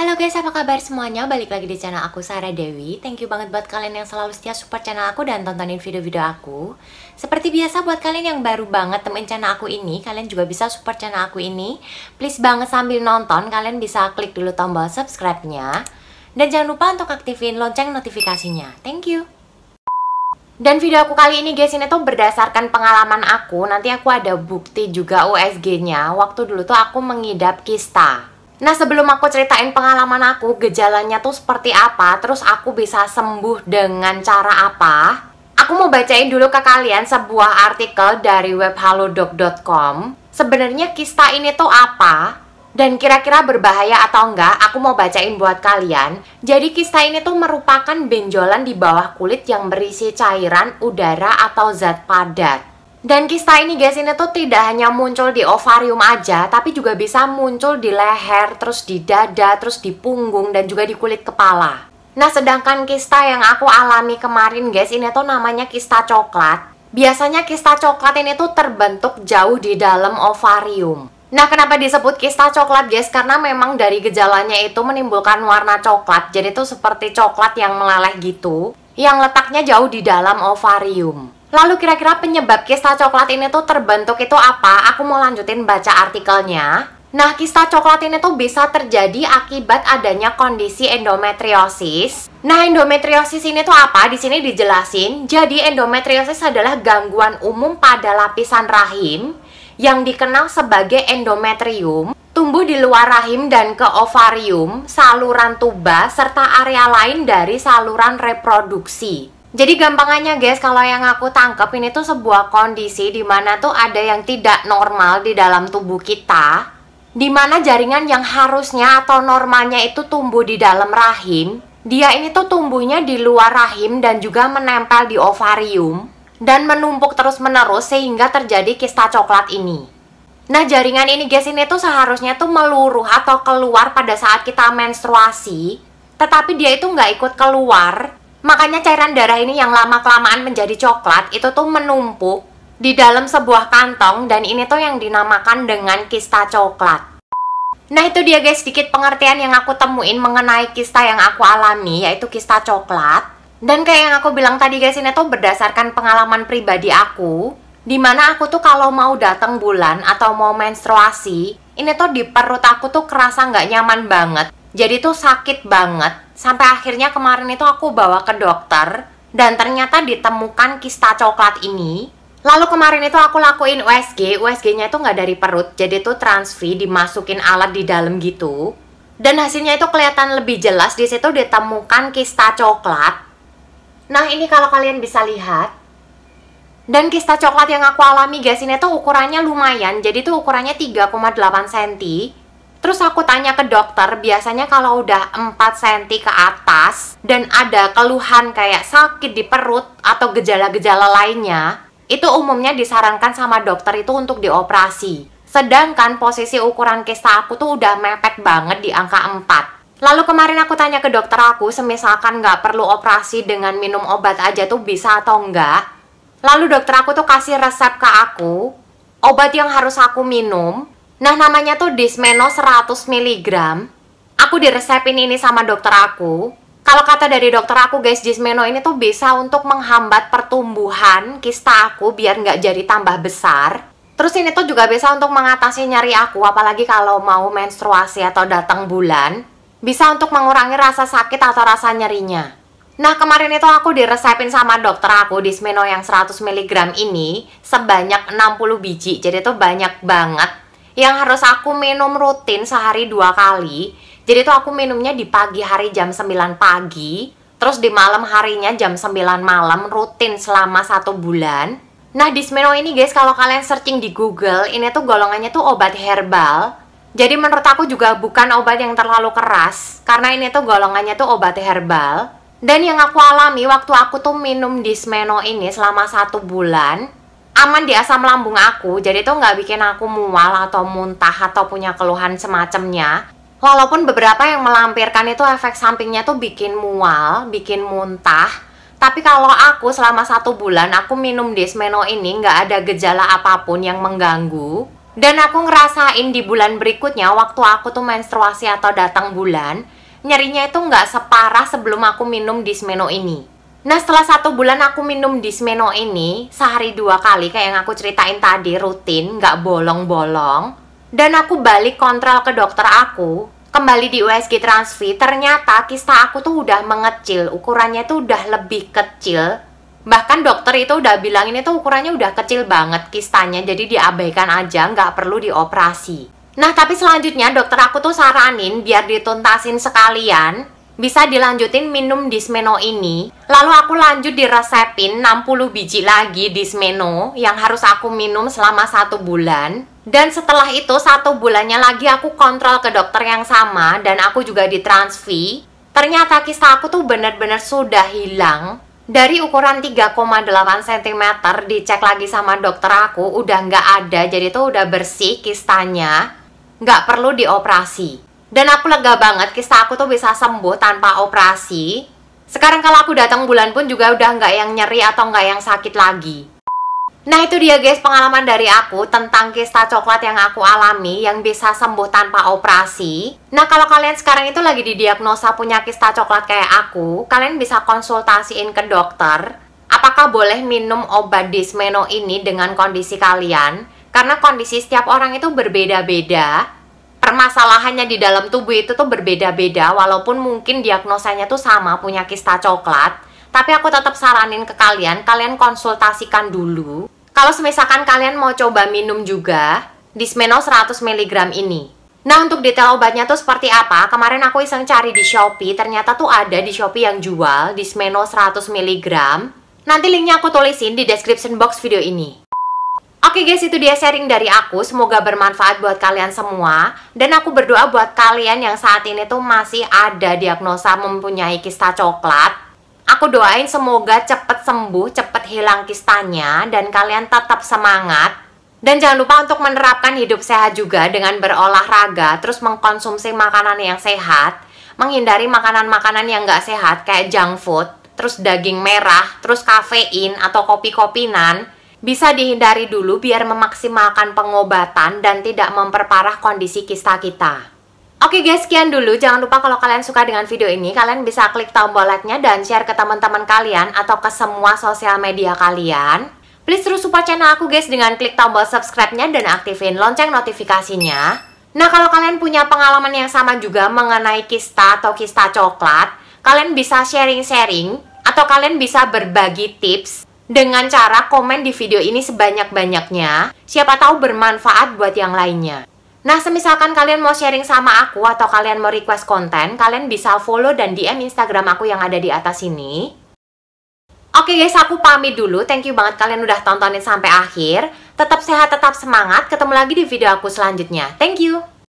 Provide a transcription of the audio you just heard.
Halo guys, apa kabar semuanya? Balik lagi di channel aku Sarah Dewi. Thank you banget buat kalian yang selalu setia support channel aku dan tontonin video-video aku. Seperti biasa buat kalian yang baru banget temuin channel aku ini, kalian juga bisa support channel aku ini. Please banget sambil nonton, kalian bisa klik dulu tombol subscribe-nya. Dan jangan lupa untuk aktifin lonceng notifikasinya. Thank you. Dan video aku kali ini guys, ini tuh berdasarkan pengalaman aku. Nanti aku ada bukti juga USG-nya. Waktu dulu tuh aku mengidap kista. Nah sebelum aku ceritain pengalaman aku, gejalanya tuh seperti apa, terus aku bisa sembuh dengan cara apa, aku mau bacain dulu ke kalian sebuah artikel dari webhalodoc.com. Sebenarnya kista ini tuh apa? Dan kira-kira berbahaya atau enggak, aku mau bacain buat kalian. Jadi kista ini tuh merupakan benjolan di bawah kulit yang berisi cairan, udara, atau zat padat. Dan kista ini guys ini tuh tidak hanya muncul di ovarium aja tapi juga bisa muncul di leher, terus di dada, terus di punggung dan juga di kulit kepala. Nah sedangkan kista yang aku alami kemarin guys ini tuh namanya kista coklat. Biasanya kista coklat ini tuh terbentuk jauh di dalam ovarium. Nah kenapa disebut kista coklat guys? Karena memang dari gejalanya itu menimbulkan warna coklat Jadi tuh seperti coklat yang meleleh gitu Yang letaknya jauh di dalam ovarium Lalu kira-kira penyebab kista coklat ini tuh terbentuk itu apa? Aku mau lanjutin baca artikelnya. Nah, kista coklat ini tuh bisa terjadi akibat adanya kondisi endometriosis. Nah, endometriosis ini tuh apa? Di sini dijelasin. Jadi, endometriosis adalah gangguan umum pada lapisan rahim yang dikenal sebagai endometrium, tumbuh di luar rahim dan ke ovarium, saluran tuba, serta area lain dari saluran reproduksi. Jadi gampangannya guys, kalau yang aku tangkap ini tuh sebuah kondisi di mana tuh ada yang tidak normal di dalam tubuh kita. di mana jaringan yang harusnya atau normalnya itu tumbuh di dalam rahim, dia ini tuh tumbuhnya di luar rahim dan juga menempel di ovarium dan menumpuk terus-menerus sehingga terjadi kista coklat ini. Nah, jaringan ini guys ini tuh seharusnya tuh meluruh atau keluar pada saat kita menstruasi, tetapi dia itu nggak ikut keluar Makanya cairan darah ini yang lama-kelamaan menjadi coklat itu tuh menumpuk di dalam sebuah kantong dan ini tuh yang dinamakan dengan kista coklat. Nah itu dia guys sedikit pengertian yang aku temuin mengenai kista yang aku alami yaitu kista coklat. Dan kayak yang aku bilang tadi guys ini tuh berdasarkan pengalaman pribadi aku Di mana aku tuh kalau mau datang bulan atau mau menstruasi Ini tuh di perut aku tuh kerasa nggak nyaman banget Jadi tuh sakit banget Sampai akhirnya kemarin itu aku bawa ke dokter dan ternyata ditemukan kista coklat ini. Lalu kemarin itu aku lakuin USG, USG-nya itu nggak dari perut, jadi itu transfi dimasukin alat di dalam gitu. Dan hasilnya itu kelihatan lebih jelas di situ ditemukan kista coklat. Nah ini kalau kalian bisa lihat, dan kista coklat yang aku alami guys ini tuh ukurannya lumayan, jadi tuh ukurannya 3,8 cm Terus aku tanya ke dokter, biasanya kalau udah 4 cm ke atas dan ada keluhan kayak sakit di perut atau gejala-gejala lainnya, itu umumnya disarankan sama dokter itu untuk dioperasi. Sedangkan posisi ukuran kista aku tuh udah mepet banget di angka 4. Lalu kemarin aku tanya ke dokter aku, semisalkan nggak perlu operasi dengan minum obat aja tuh bisa atau enggak. Lalu dokter aku tuh kasih resep ke aku, obat yang harus aku minum, Nah namanya tuh Dismeno 100 mg Aku diresepin ini sama dokter aku. Kalau kata dari dokter aku guys Dismeno ini tuh bisa untuk menghambat pertumbuhan kista aku biar nggak jadi tambah besar. Terus ini tuh juga bisa untuk mengatasi nyeri aku Apalagi kalau mau menstruasi atau datang bulan. Bisa untuk mengurangi rasa sakit atau rasa nyerinya. Nah kemarin itu aku diresepin sama dokter aku Dismeno yang 100 mg ini Sebanyak 60 biji. Jadi tuh banyak banget yang harus aku minum rutin sehari dua kali. Jadi tuh aku minumnya di pagi hari jam 9 pagi, terus di malam harinya jam 9 malam rutin selama satu bulan. Nah, di Smeno ini guys, kalau kalian searching di Google, ini tuh golongannya tuh obat herbal. Jadi menurut aku juga bukan obat yang terlalu keras, karena ini tuh golongannya tuh obat herbal. Dan yang aku alami waktu aku tuh minum di Smeno ini selama satu bulan, aman di asam lambung aku jadi tuh nggak bikin aku mual atau muntah atau punya keluhan semacamnya. Walaupun beberapa yang melampirkan itu efek sampingnya tuh bikin mual bikin muntah. Tapi kalau aku selama satu bulan aku minum Desmeno ini nggak ada gejala apa pun yang mengganggu. Dan aku ngerasain di bulan berikutnya waktu aku tuh menstruasi atau datang bulan, nyerinya itu nggak separah sebelum aku minum Dismeno ini. Nah setelah satu bulan aku minum Dismeno ini sehari dua kali kayak yang aku ceritain tadi rutin nggak bolong-bolong dan aku balik kontrol ke dokter aku kembali di USG Transfi ternyata kista aku tuh udah mengecil ukurannya tuh udah lebih kecil. Bahkan dokter itu udah bilang ini tuh ukurannya udah kecil banget kistanya jadi diabaikan aja nggak perlu dioperasi. Nah tapi selanjutnya dokter aku tuh saranin biar dituntasin sekalian bisa dilanjutin minum Dismeno ini. Lalu aku lanjut diresepin 60 biji lagi Dismeno yang harus aku minum selama satu bulan. Dan setelah itu satu bulannya lagi aku kontrol ke dokter yang sama dan aku juga ditransfi. Ternyata kista aku tuh bener-bener sudah hilang. Dari ukuran 3,8 cm dicek lagi sama dokter aku udah nggak ada jadi tuh udah bersih kistanya. Nggak perlu dioperasi. Dan aku lega banget kista aku tuh bisa sembuh tanpa operasi. Sekarang kalau aku datang bulan pun juga udah nggak yang nyeri atau nggak yang sakit lagi. Nah itu dia guys pengalaman dari aku tentang kista coklat yang aku alami yang bisa sembuh tanpa operasi. Nah kalau kalian sekarang itu lagi didiagnosa punya kista coklat kayak aku, kalian bisa konsultasiin ke dokter. Apakah boleh minum obat dismeno ini dengan kondisi kalian? Karena kondisi setiap orang itu berbeda-beda permasalahannya di dalam tubuh itu tuh berbeda-beda walaupun mungkin diagnosanya tuh sama punya kista coklat tapi aku tetap saranin ke kalian kalian konsultasikan dulu kalau misalkan kalian mau coba minum juga Dismeno 100 mg ini Nah untuk detail obatnya tuh seperti apa? Kemarin aku iseng cari di Shopee, ternyata tuh ada di Shopee yang jual Dismeno 100 mg. Nanti linknya aku tulisin di description box video ini. Oke guys, itu dia sharing dari aku. Semoga bermanfaat buat kalian semua. Dan aku berdoa buat kalian yang saat ini tuh masih ada diagnosa mempunyai kista coklat. Aku doain semoga cepet sembuh, cepet hilang kistanya, dan kalian tetap semangat. Dan jangan lupa untuk menerapkan hidup sehat juga dengan berolahraga, terus mengkonsumsi makanan yang sehat, menghindari makanan-makanan yang gak sehat kayak junk food, terus daging merah, terus kafein atau kopi-kopinan, bisa dihindari dulu biar memaksimalkan pengobatan dan tidak memperparah kondisi kista kita. Oke guys, sekian dulu. Jangan lupa kalau kalian suka dengan video ini, kalian bisa klik tombol like-nya dan share ke teman-teman kalian atau ke semua sosial media kalian. Please terus support channel aku guys dengan klik tombol subscribe-nya dan aktifin lonceng notifikasinya. Nah, kalau kalian punya pengalaman yang sama juga mengenai kista atau kista coklat, kalian bisa sharing-sharing atau kalian bisa berbagi tips dengan cara komen di video ini sebanyak-banyaknya. Siapa tahu bermanfaat buat yang lainnya. Nah, semisalkan kalian mau sharing sama aku atau kalian mau request konten, kalian bisa follow dan DM Instagram aku yang ada di atas ini. Oke guys, aku pamit dulu. Thank you banget kalian udah tontonin sampai akhir. Tetap sehat, tetap semangat. Ketemu lagi di video aku selanjutnya. Thank you.